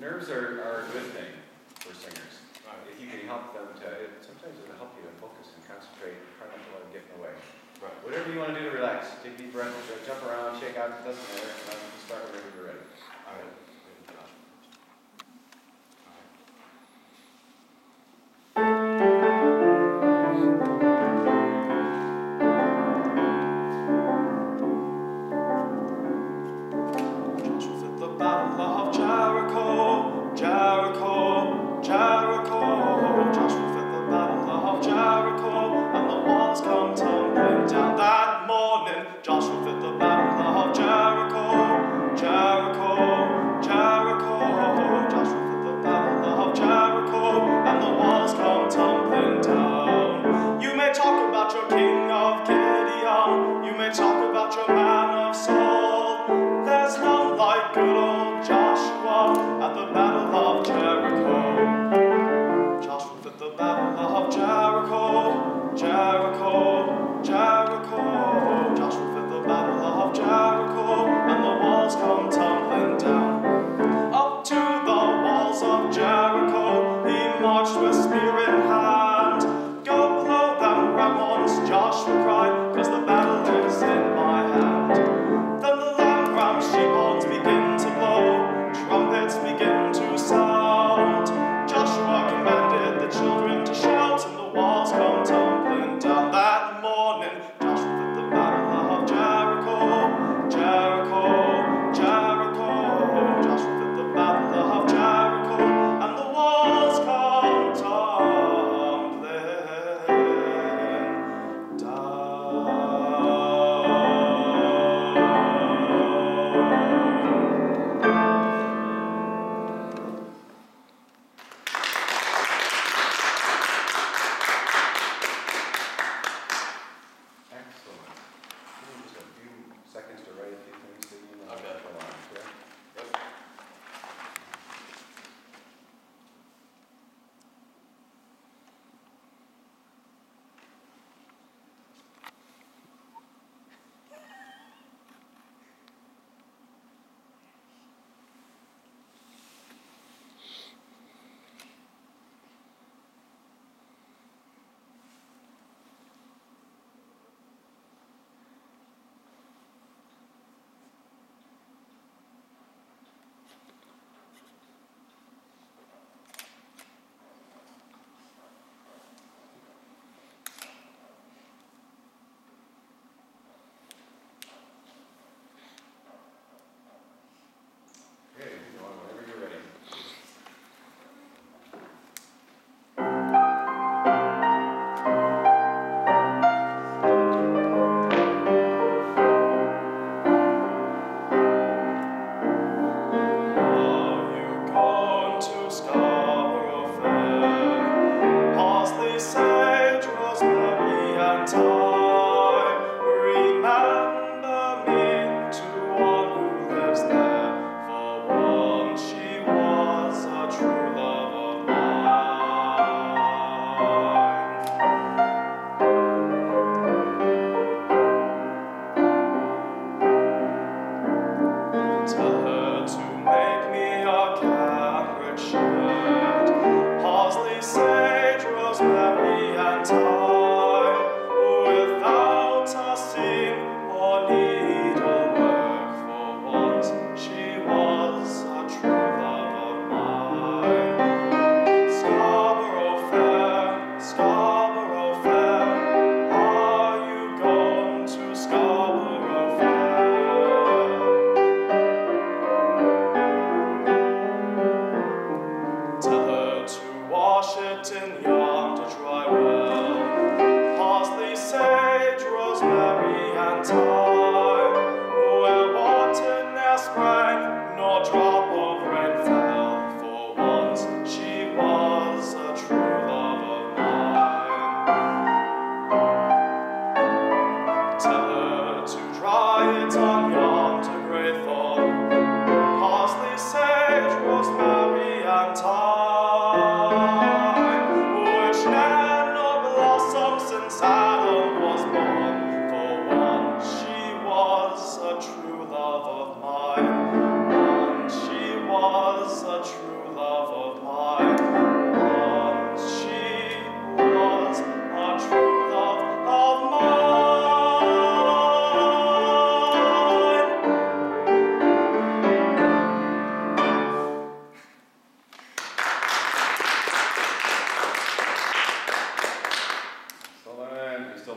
nerves are, are a good thing for singers. If you can help them to, it, sometimes it'll help you to focus and concentrate, try not to let it get in the way. Right. Whatever you want to do to relax, take deep breaths, jump around, shake out, it doesn't matter. Start whenever you're ready. All right. morning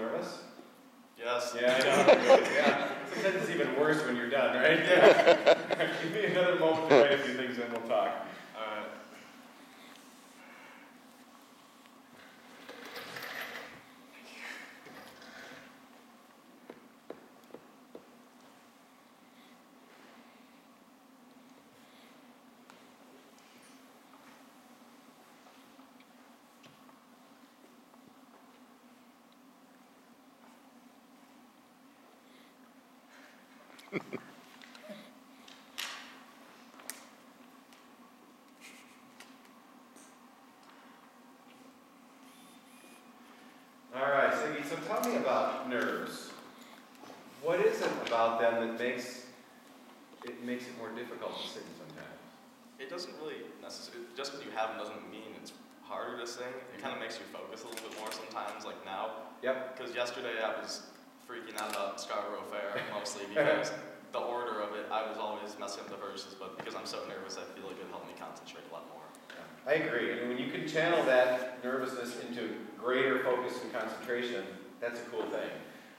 nervous? Yes. Yeah. yeah. yeah. Sometimes it's even worse when you're done, right? Yeah. Give me another moment to write a few things and we'll talk. All right, Siggy, so tell me about nerves. What is it about them that makes, it makes it more difficult to sing sometimes? It doesn't really necessarily, just because you have them doesn't mean it's harder to sing. It kind of mm-hmm. makes you focus a little bit more sometimes, like now. Yep. Because yesterday I was freaking out about Scarborough Fair mostly because the order of it, I was always messing up the verses, but because I'm so nervous, I feel like it helped me concentrate a lot more. I agree, and when you can channel that nervousness into greater focus and concentration, that's a cool thing.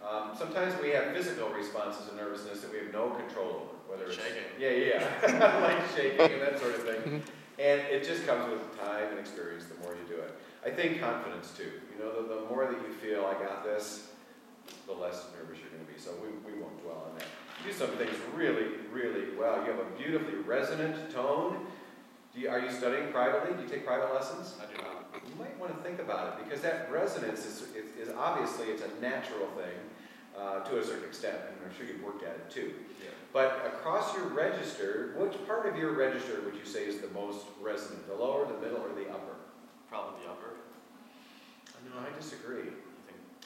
Um, sometimes we have physical responses to nervousness that we have no control over, whether it's Shaking. Yeah, yeah, like shaking and that sort of thing. And it just comes with time and experience. The more you do it, I think confidence too. You know, the, the more that you feel I got this, the less nervous you're going to be. So we, we won't dwell on that. You do some things really, really well. You have a beautifully resonant tone. Do you, are you studying privately? Do you take private lessons? I do not. You might want to think about it because that resonance is, is, is obviously it's a natural thing uh, to a certain extent, and I'm sure you've worked at it too. Yeah. But across your register, which part of your register would you say is the most resonant? The lower, the middle, or the upper? Probably the upper. No, I disagree.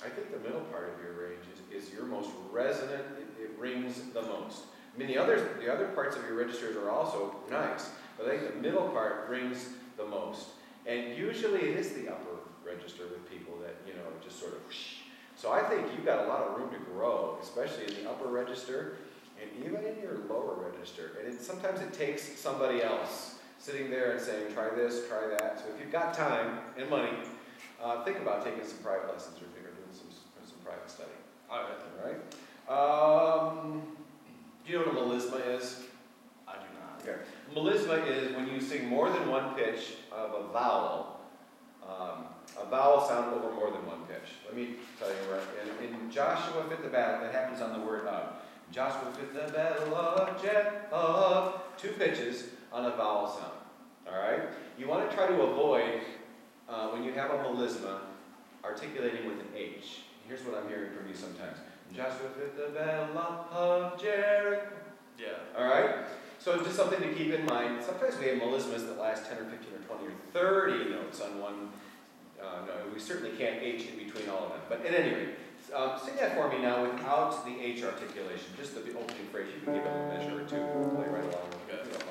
I think the middle part of your range is, is your most resonant. It, it rings the most. I mean, the others, the other parts of your registers are also nice, but I think the middle part rings the most. And usually it is the upper register with people that you know just sort of. Whoosh. So I think you've got a lot of room to grow, especially in the upper register and even in your lower register. And it, sometimes it takes somebody else sitting there and saying, try this, try that. So if you've got time and money, uh, think about taking some private lessons or, or doing some, some private study. All right. All right? Um, do you know what a melisma is? I do not. Okay. Melisma is when you sing more than one pitch of a vowel, um, a vowel sound over more than one pitch. Let me tell you where, in, in Joshua fit the battle, that happens on the word of. Joshua fit the battle of Jet of, two pitches on a vowel sound. All right? You want to try to avoid, uh, when you have a melisma, articulating with an H. Here's what I'm hearing from you sometimes. Joshua fit the battle of Jericho. Yeah. All right? So just something to keep in mind. Sometimes we have melismas that last 10 or 15 or 20 or 30 notes on one. Uh, no, we certainly can't H in between all of them. But at any rate, um, sing that for me now without the H articulation, just the opening phrase. You can give them a measure or two. We'll play right along with it.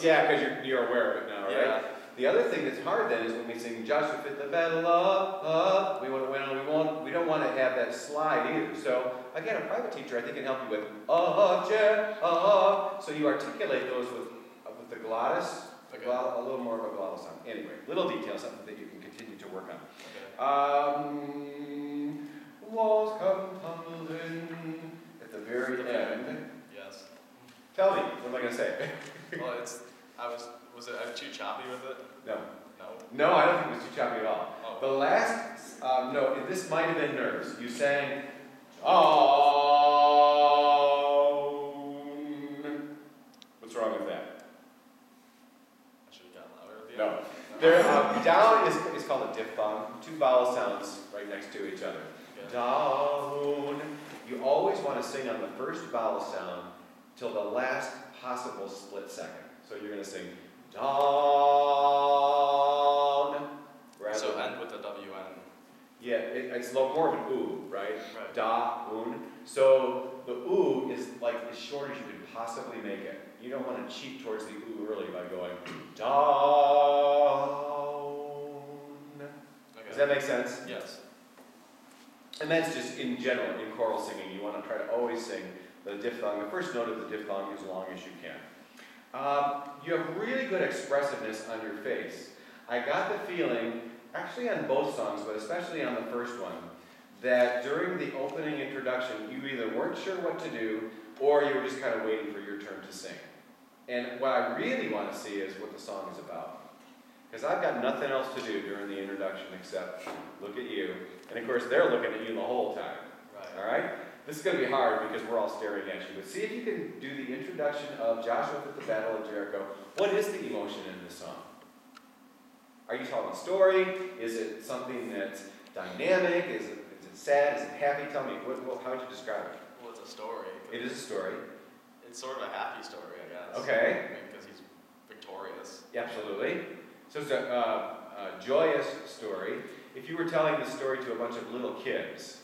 Yeah, because you're, you're aware of it now, right? Yeah. The other thing that's hard then is when we sing Joshua fit the battle of, of, we want to don't, we won't, we don't want to have that slide either. So again, a private teacher I think can help you with of, je, of. So you articulate those with uh, with the glottis, Okay. glott- a little more of a glottal sound. Anyway, little details, something that you can continue to work on. Okay. Um, walls come tumbling at the very end. Yes. Tell me, what am I going to say? Well, it's. I was. Was it? I'm too choppy with it. no. No. No, I don't think it was too choppy at all. Oh. The last, um, no, this might have been nerves. You sang, on. What's wrong with that? I should have gotten louder at the No. end. There, um, down is, is called a diphthong. Two vowel sounds right next to each other. Down. You always want to sing on the first vowel sound till the last possible split second. So you're going to sing down. rather So end with the WN. Yeah, it, it's more of an ooh, right? Right. Da, un. So the ooh is like as short as you can possibly make it. You don't want to cheat towards the ooh early by going down. Does that make sense? Yes. And that's just in general, in choral singing, you want to try to always sing the diphthong, the first note of the diphthong as long as you can. Um, you have really good expressiveness on your face. I got the feeling, actually on both songs, but especially on the first one, that during the opening introduction, you either weren't sure what to do or you were just kind of waiting for your turn to sing. And what I really want to see is what the song is about. Because I've got nothing else to do during the introduction except look at you. And of course, they're looking at you the whole time. Right. All right? This is going to be hard because we're all staring at you. But see if you can do the introduction of Joshua at the Battle of Jericho. What is the emotion in this song? Are you telling a story? Is it something that's dynamic? Is it, is it sad? Is it happy? Tell me, what, what, how would you describe it? Well, it's a story. It is a story. It's sort of a happy story, I guess. Okay. Because he's victorious. Absolutely. So it's a, uh, a joyous story. If you were telling the story to a bunch of little kids,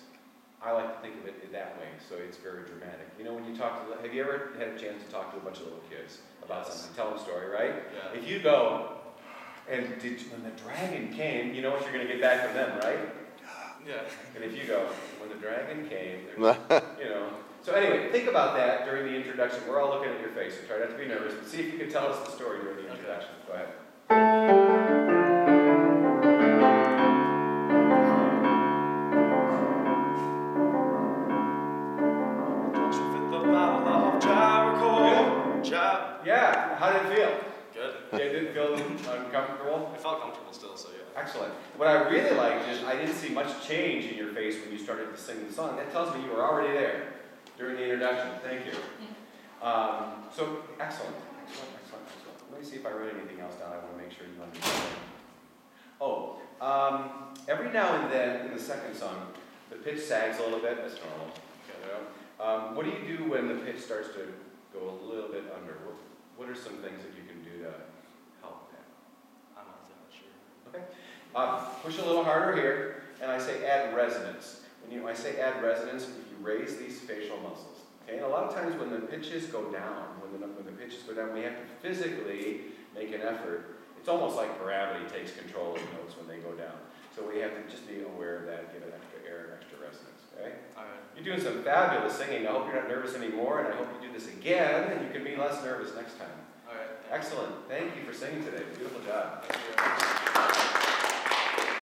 I like to think of it that way, so it's very dramatic. You know, when you talk to, have you ever had a chance to talk to a bunch of little kids about Yes. something? Tell them a story, right? Yeah. If you go, and did, when the dragon came, you know what you're going to get back from them, right? Yeah. And if you go, when the dragon came, you know. So anyway, think about that during the introduction. We're all looking at your face, so try not to be nervous, but see if you can tell us the story during the Okay. introduction. Go ahead. How did it feel? Good. Did it feel uncomfortable? I felt comfortable still, so yeah. Excellent. What I really liked is I didn't see much change in your face when you started to sing the song. That tells me you were already there during the introduction. Thank you. Um, so, excellent. Excellent, excellent, excellent. Let me see if I wrote anything else down. I want to make sure you understand. Oh, um, every now and then in the second song, the pitch sags a little bit. That's normal. You? Um, what do you do when the pitch starts to go a little bit under? What, are some things that you can do to help that? I'm not not sure. Okay. Uh, push a little harder here, and I say add resonance. When you, I say add resonance, if you raise these facial muscles. Okay, and a lot of times when the pitches go down, when the, when the pitches go down, we have to physically make an effort. It's almost like gravity takes control of notes when they go down. So we have to just be aware of that, give it extra air and extra resonance. Okay? Alright. Uh, you're doing some fabulous singing. I hope you're not nervous anymore, and I hope you do this again, and you can be less nervous next time. Alright. Excellent. Thank you for singing today. Beautiful job.